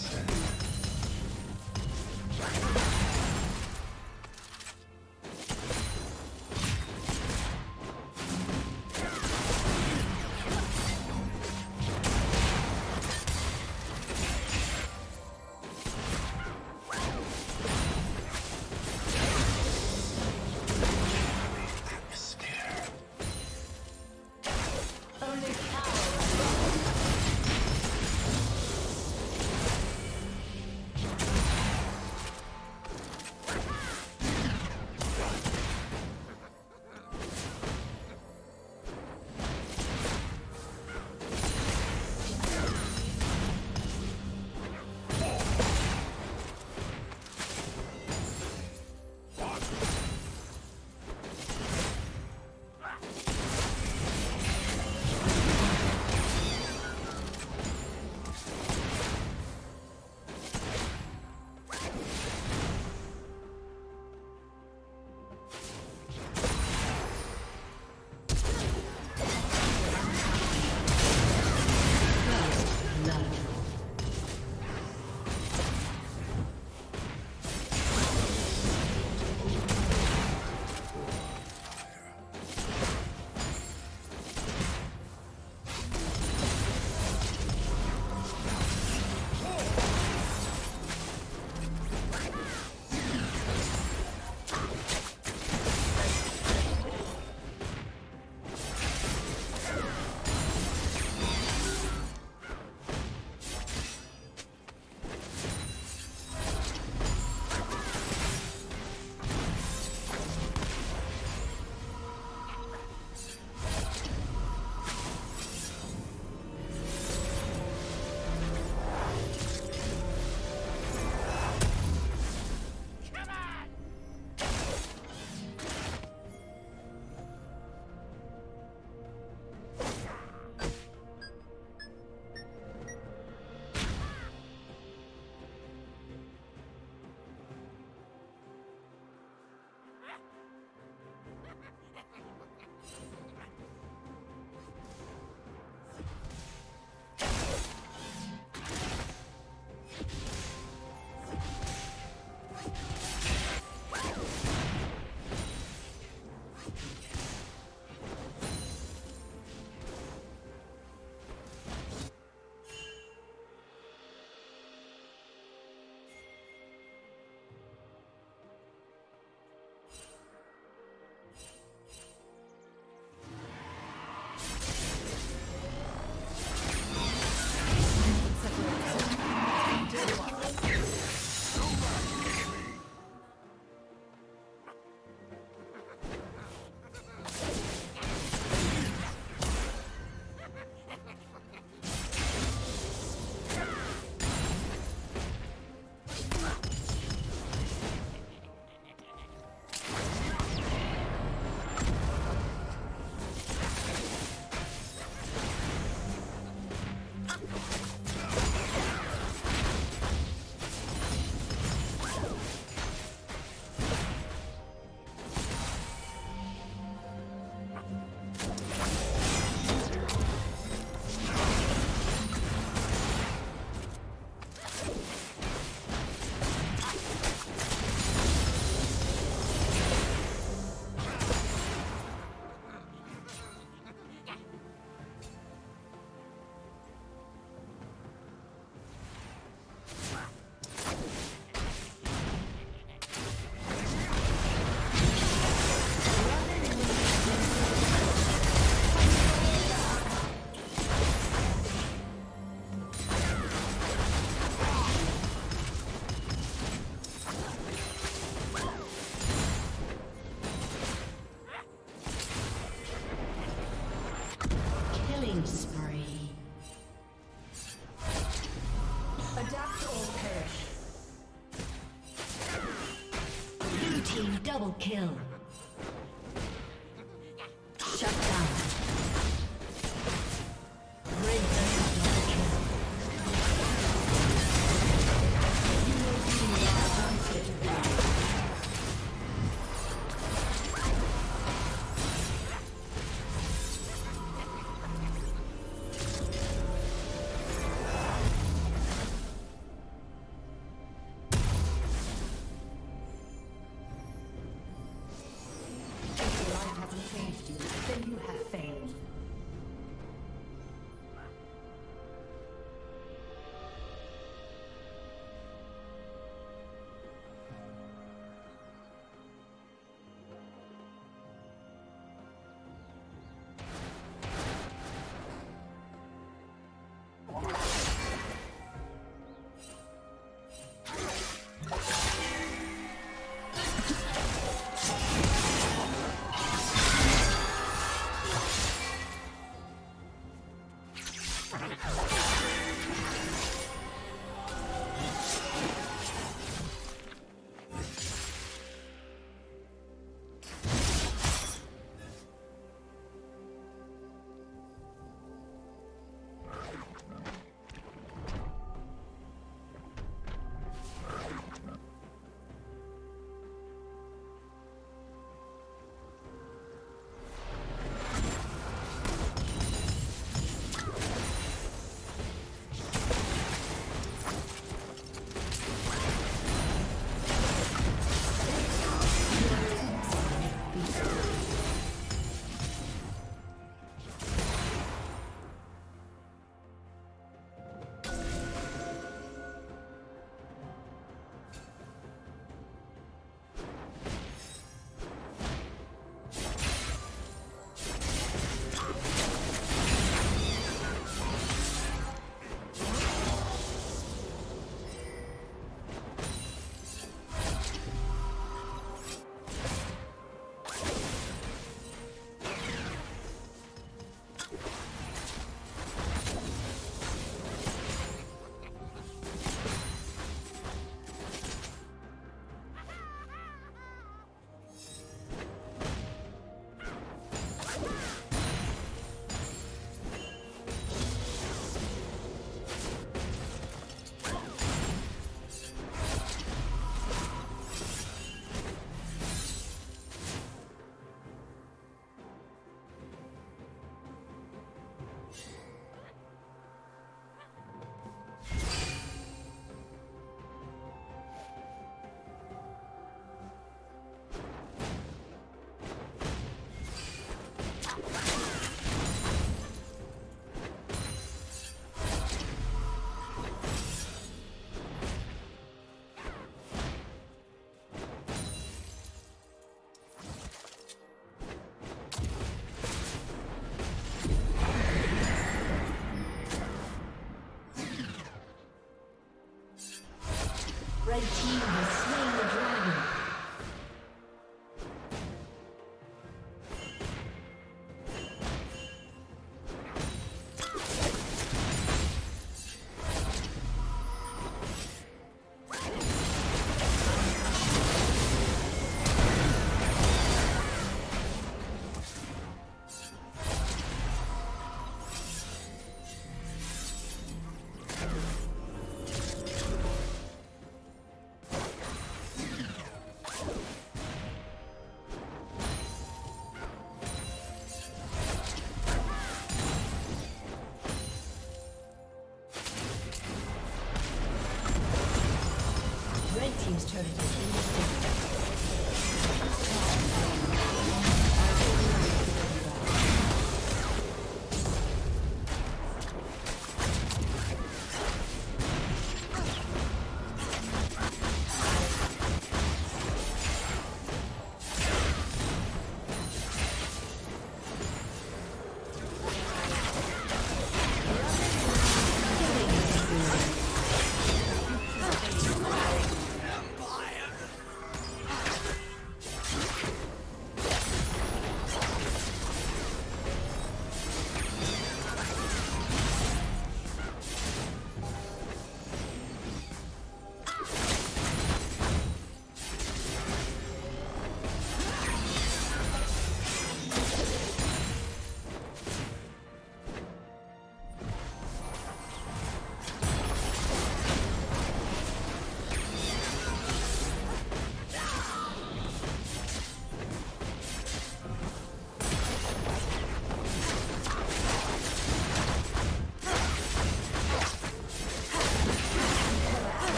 monster.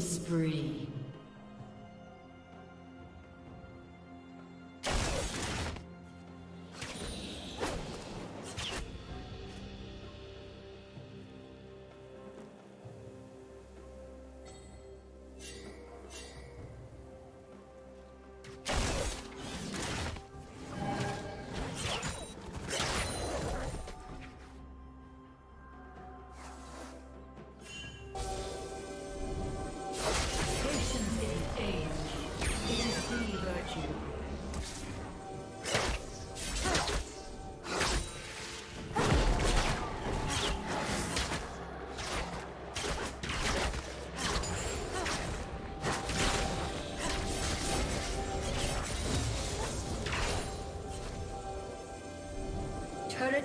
Spree.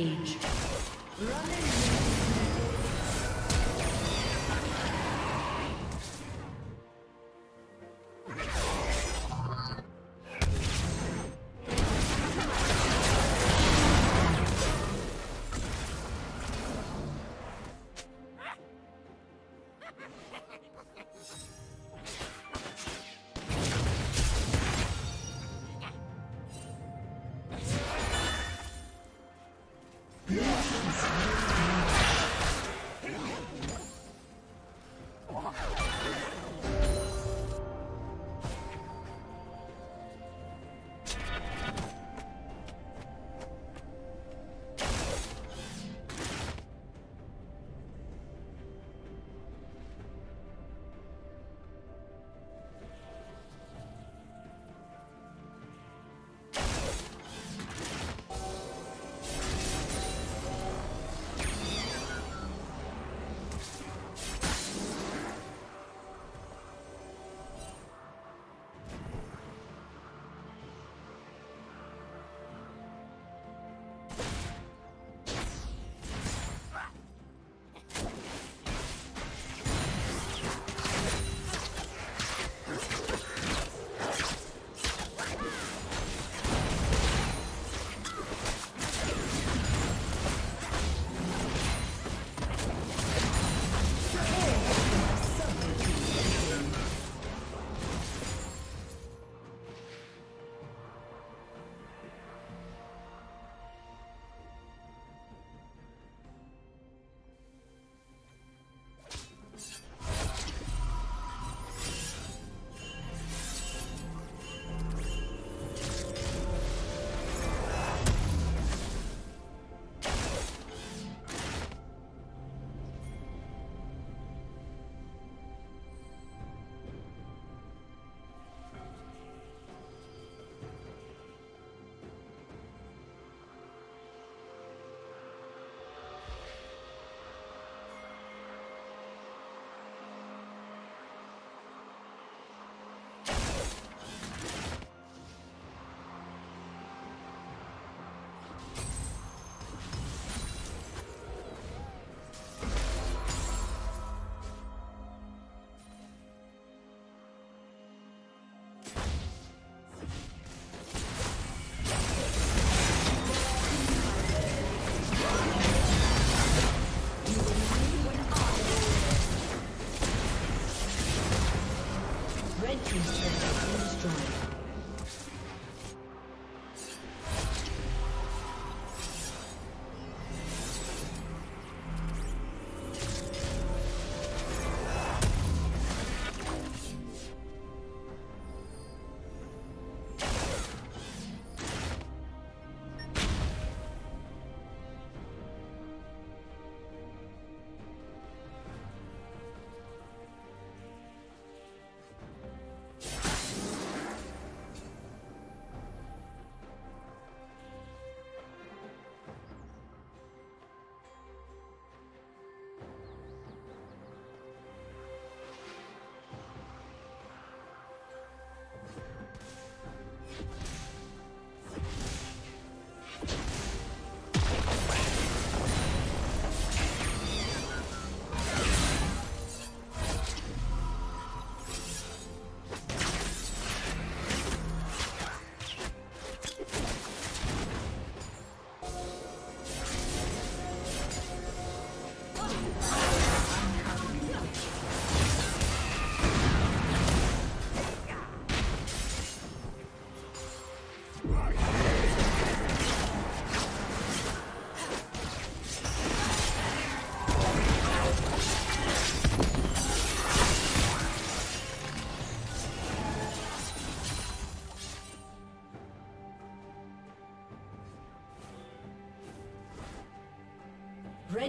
Rampage.